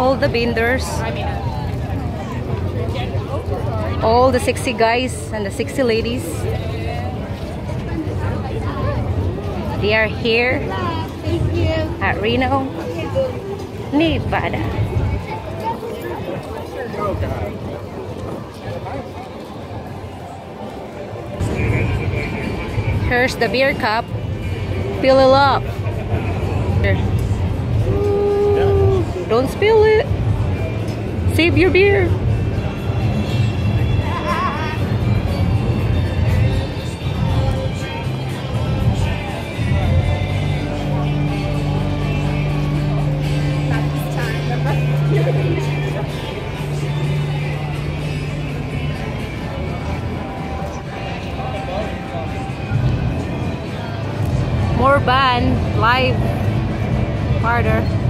All the vendors. All the sexy guys and the sexy ladies. They are here at Reno, Nevada. Here's the beer cup. Fill it up. Don't spill it. Save your beer. More band live. Farther.